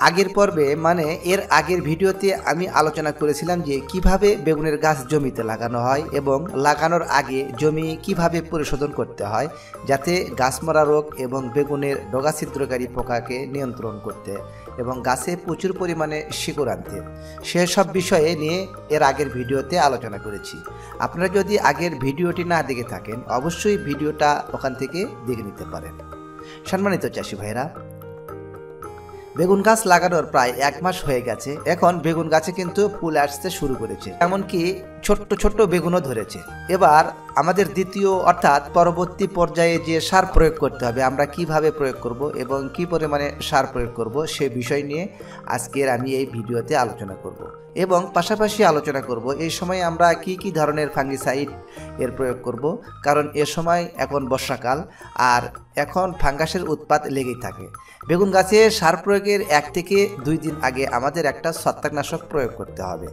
আগের পর্বে মানে এর আগের ভিডিওতে আমি আলোচনা করেছিলাম যে কীভাবে বেগুনের গাছ জমিতে লাগানো হয় এবং লাগানোর আগে জমি কীভাবে পরিশোধন করতে হয় যাতে গাছ মরা রোগ এবং বেগুনের ডগা ছিদ্রকারী পোকাকে নিয়ন্ত্রণ করতে এবং গাছে প্রচুর পরিমাণে শিকড় আনতে। সেসব বিষয়ে নিয়ে এর আগের ভিডিওতে আলোচনা করেছি। আপনারা যদি আগের ভিডিওটি না দেখে থাকেন, অবশ্যই ভিডিওটা ওখান থেকে দেখে নিতে পারেন। সম্মানিত চাষি ভাইরা বেগুন গাছ লাগানোর প্রায় এক মাস হয়ে গেছে। এখন বেগুন গাছে কিন্তু ফুল আসতে শুরু করেছে। এমনকি ছোট্ট ছোট্ট বেগুনও ধরেছে। এবার আমাদের দ্বিতীয় অর্থাৎ পরবর্তী পর্যায়ে যে সার প্রয়োগ করতে হবে, আমরা কীভাবে প্রয়োগ করব এবং কি পরিমাণে সার প্রয়োগ করব সে বিষয় নিয়ে আজকের আমি এই ভিডিওতে আলোচনা করব। এবং পাশাপাশি আলোচনা করব এই সময় আমরা কি কি ধরনের ফাঙ্গিসাইড এর প্রয়োগ করব, কারণ এ সময় এখন বর্ষাকাল আর এখন ফাঙ্গাসের উৎপাত লেগেই থাকে। বেগুন গাছে সার প্রয়োগের এক থেকে দুই দিন আগে আমাদের একটা ছত্রাকনাশক প্রয়োগ করতে হবে।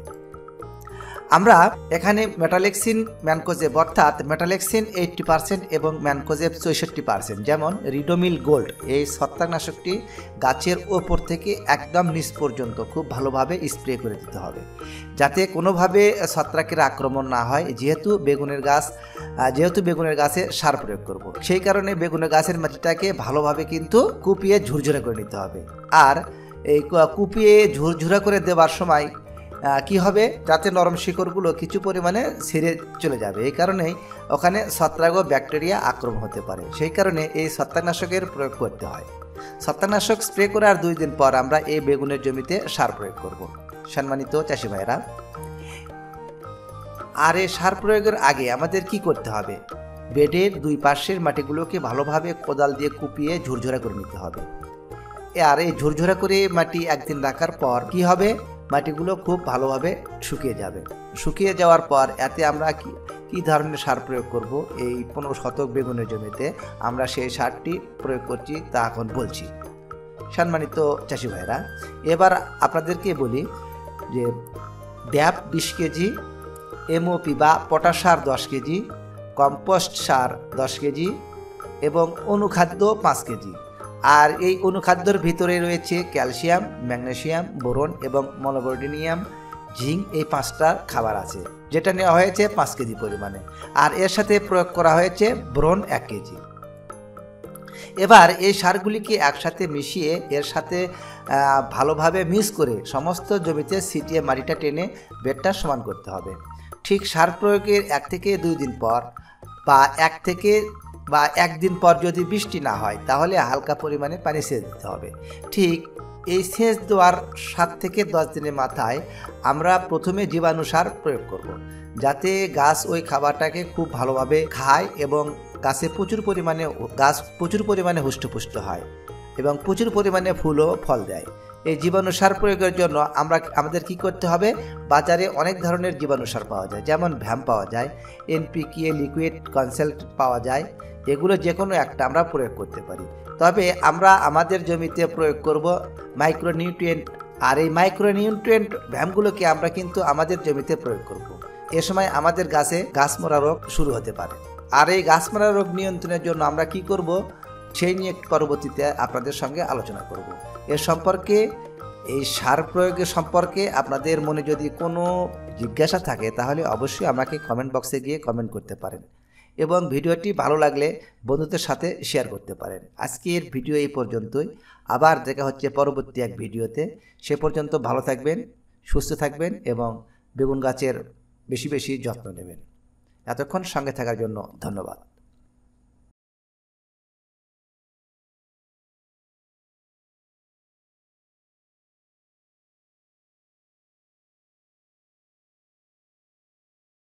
আমরা এখানে মেটালেক্সিন, ম্যানকোজেব অর্থাৎ মেটালেক্সিন এইটটি পার্সেন্ট এবং ম্যানকোজেব চৌষট্টি পার্সেন্ট। যেমন রিডোমিল গোল্ড, এই ছত্রাকনাশকটি গাছের ওপর থেকে একদম নিচ পর্যন্ত খুব ভালোভাবে স্প্রে করে দিতে হবে। যাতে কোনোভাবে ছত্রাকের আক্রমণ না হয়, যেহেতু বেগুনের গাছ যেহেতু বেগুনের গাছে সার প্রয়োগ করব। সেই কারণে বেগুনের গাছের মাটিটাকে ভালোভাবে কিন্তু কুপিয়ে ঝুরঝুরে করে নিতে হবে। আর এই কুপিয়ে ঝুরঝুরা করে দেওয়ার সময় কি হবে? যাতে নরম শিকড়গুলো কিছু পরিমাণে ছেড়ে চলে যাবে। এই কারণেই ওখানে ছত্রাক ও ব্যাকটেরিয়া আক্রমণ হতে পারে। সেই কারণে এই ছত্রাকনাশকের প্রয়োগ করতে হয়। ছত্রাকনাশক স্প্রে করার দুই দিন পর আমরা এই বেগুনের জমিতে সার প্রয়োগ করব। সম্মানিত চাষি ভাইরা আর এই সার প্রয়োগের আগে আমাদের কি করতে হবে? বেডের দুই পাশের মাটিগুলোকে ভালোভাবে কোদাল দিয়ে কুপিয়ে ঝুরঝুরা করে নিতে হবে। আর এই ঝুরঝুরা করে মাটি একদিন রাখার পর কি হবে? মাটিগুলো খুব ভালোভাবে শুকিয়ে যাবে। শুকিয়ে যাওয়ার পর এতে আমরা কি, কী ধরনের সার প্রয়োগ করব? এই পনেরো শতক বেগুনের জমিতে আমরা সেই সারটি প্রয়োগ করছি তা এখন বলছি। সম্মানিত চাষি ভাইরা এবার আপনাদেরকে বলি যে ড্যাপ বিশ কেজি, এমওপি বা পটাশ সার দশ কেজি, কম্পোস্ট সার দশ কেজি এবং অনুখাদ্য পাঁচ কেজি। আর এই অনুখাদ্যর ভিতরে রয়েছে ক্যালসিয়াম ম্যাগনেশিয়াম বোরন এবং মনোবোর্ডিনিয়াম জিঙ্ক এই পাঁচটা খাবার আছে, যেটা নেওয়া হয়েছে পাঁচ কেজি পরিমাণে। আর এর সাথে প্রয়োগ করা হয়েছে ব্রন এক কেজি। এবার এই সারগুলিকে একসাথে মিশিয়ে এর সাথে ভালোভাবে মিক্স করে সমস্ত জমিতে ছিটিয়ে মাটিটা টেনে বেডটা সমান করতে হবে। ঠিক সার প্রয়োগের এক থেকে দুই দিন পর বা এক থেকে বা একদিন পর যদি বৃষ্টি না হয়, তাহলে হালকা পরিমাণে পানি সেচ দিতে হবে ঠিক এই সেচ দেওয়ার সাত থেকে দশ দিনের মাথায় আমরা প্রথমে জীবাণু সার প্রয়োগ করব। যাতে গাছ ওই খাবারটাকে খুব ভালোভাবে খায় এবং গাছে প্রচুর পরিমাণে গাছ প্রচুর পরিমাণে হুষ্টপুষ্ট হয় এবং প্রচুর পরিমাণে ফুলও ফল দেয় এই জীবাণু সার প্রয়োগের জন্য আমরা আমাদের কি করতে হবে বাজারে অনেক ধরনের জীবাণু সার পাওয়া যায়, যেমন ভ্যাম পাওয়া যায়, এনপিকে লিকুইড কনসেল্ট পাওয়া যায় এগুলো যে কোনো একটা আমরা প্রয়োগ করতে পারি। তবে আমরা আমাদের জমিতে প্রয়োগ করব মাইক্রোনিউট্রিয়েন্ট আর এই মাইক্রোনিউট্রিয়েন্ট ভ্যামগুলোকে আমরা কিন্তু আমাদের জমিতে প্রয়োগ করব। এ সময় আমাদের গাছে গাছ মরা রোগ শুরু হতে পারে। আর এই গাছ মরা রোগ নিয়ন্ত্রণের জন্য আমরা কি করব? সেই নিয়ে পরবর্তীতে আপনাদের সঙ্গে আলোচনা করব। এর সম্পর্কে, এই সার প্রয়োগের সম্পর্কে আপনাদের মনে যদি কোনো জিজ্ঞাসা থাকে, তাহলে অবশ্যই আমাকে কমেন্ট বক্সে গিয়ে কমেন্ট করতে পারেন। এবং ভিডিওটি ভালো লাগলে বন্ধুদের সাথে শেয়ার করতে পারেন। আজকের ভিডিও এই পর্যন্তই। আবার দেখা হচ্ছে পরবর্তী এক ভিডিওতে। সে পর্যন্ত ভালো থাকবেন, সুস্থ থাকবেন এবং বেগুন গাছের বেশি বেশি যত্ন নেবেন। এতক্ষণ সঙ্গে থাকার জন্য ধন্যবাদ।